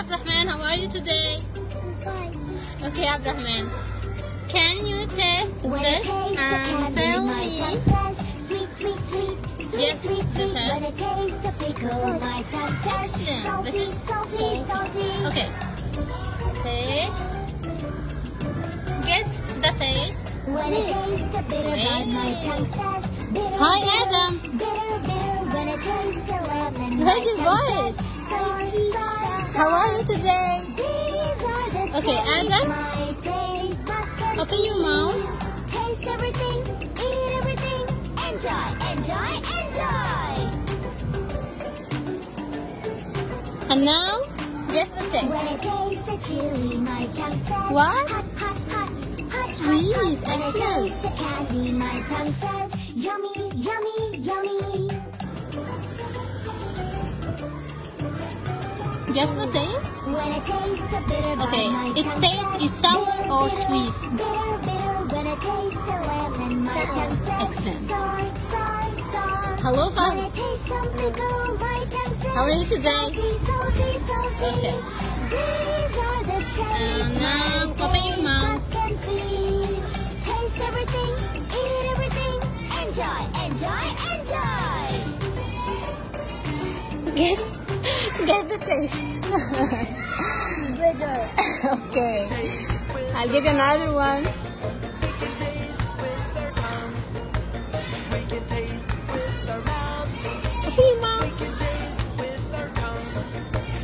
Abdurrahman, how are you today? Fine. Okay, Abdurrahman. Can you test When this and tell me? says sweet, sweet, sweet, sweet, Yes, sweet, sweet. When it tastes the pickle, my tongue says salty, this is salty, salty. Okay. Okay. Guess the taste. When it tastes the bitter my tongue says bitter, Hi, Adam. bitter, bitter. When it tastes the lemon, my tongue voice? says sour, sour. How are you today? These are the Okay, taste, Adam. Open your mouth. Taste everything, eat everything. Enjoy, enjoy, enjoy. And now, guess the When taste. I taste the chili, my tongue says What? hot, hot, hot, hot, Sweet, hot. When I taste the candy, my tongue says yummy, yummy, yummy. Guess the taste. When I taste the bitter bud, Okay, its taste is sour or sweet? Excellent. Hello, Bob. taste some pickle, my tongue says How are you today? Okay. These are the And now, taste. Okay. I'll give you another one. Open your mouth.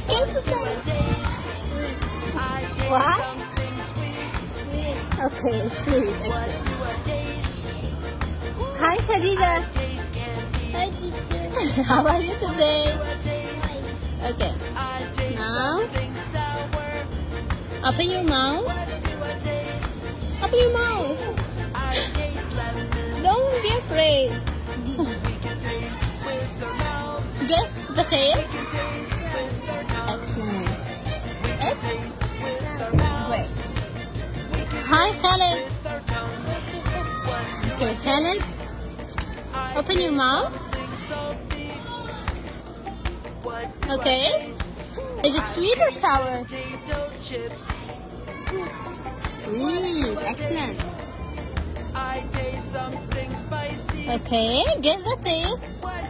Guess the taste. What? Okay, sweet. Excellent. Hi, Khadija. Hi, teacher. How are you today? Okay. Open your mouth. Open your mouth. Don't be afraid. Guess the taste. Excellent. It's great. Hi, Khaled. Okay, Khaled. Open your mouth. Okay. Is it sweet or sour? Sweet. Excellent. Okay, get the taste. What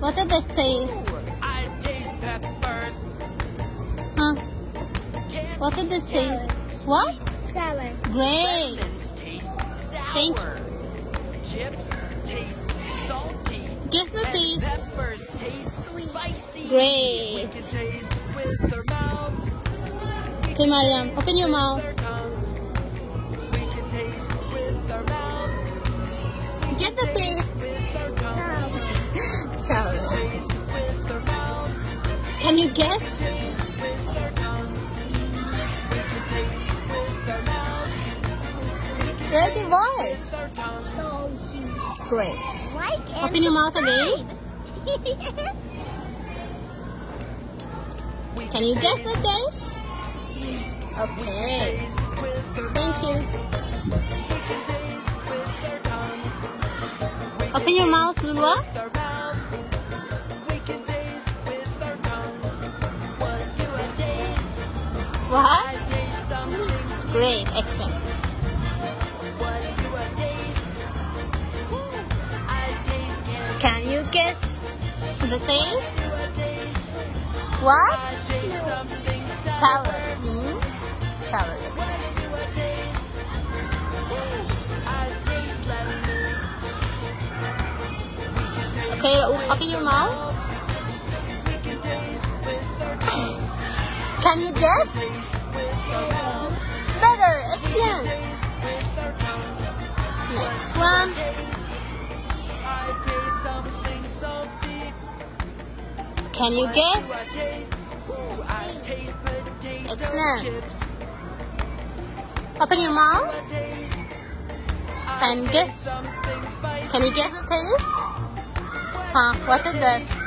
What is this taste? Huh? What is this taste? What? Sour. Great. Thank. Chips taste salty. Get the taste. Peppers taste spicy. Great. can taste with their mouths, Okay, Mariam, open your mouth. their tongues. We can taste with their mouths, Get the taste. Sour. Taste with their mouths, Can you guess? taste with their tongues. We can taste with their mouths, Where's your voice? their tongues. Salty. Great. Like Open your mouth again. Can you guess the taste? Open your mouth, tongues. What. Great. Excellent. Can you guess the taste? What? Sour. Taste Okay, open your mouth. Can you guess? Better. Excellent. Next one. Can you guess? Excellent. Open your mouth I taste. I and guess. Can you guess the taste? Huh? What is this?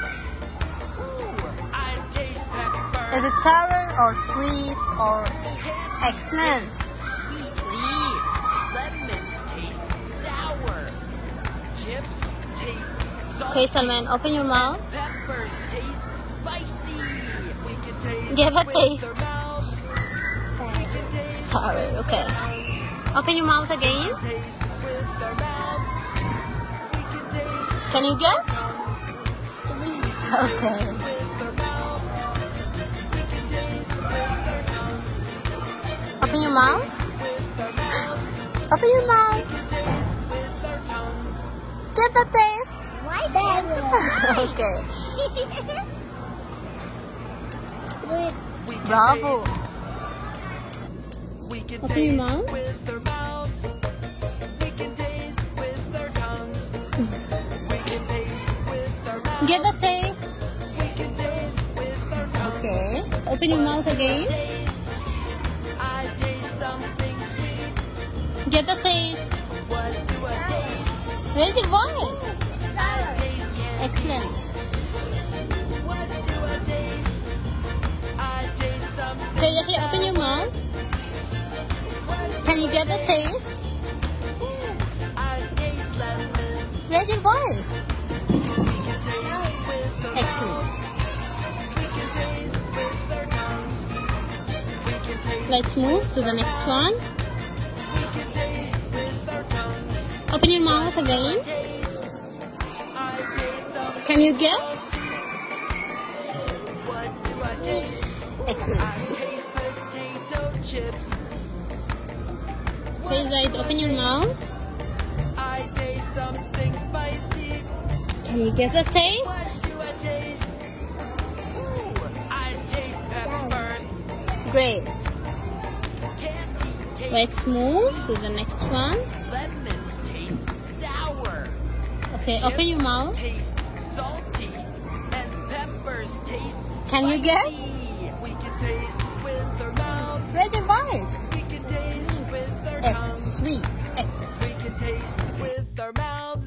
Ooh, I taste pepper. Is it sour or sweet or excellent? Sweet. Lemons taste sour. Chips taste salty. Okay, Salman, open your mouth. Peppers taste spicy. We can taste Give a taste. Sorry. Okay. Open your mouth again. Can you guess? Okay. Open your mouth. Open your mouth. Get the taste. Why okay. Bravo. Taste with our mouths. Get the taste. We can taste with our tongues. Okay. Open your mouth again. I taste something sweet. Get the taste. What do I taste? Raise your voice. I taste candy. Excellent. Get the taste? Raise your voice. Excellent. Let's move to the next one. Open your mouth again. Can you guess? Excellent. Say right, open your mouth. I taste something spicy. Can you get the taste? What do I taste? Ooh, I taste peppers. Great. Let's move to the next one. Lemons taste sour. Okay, open your mouth. Taste salty. And peppers taste Can you guess? We can taste with our mouths. Raise your voice. It's sweet. Excellent. We can taste with our mouths.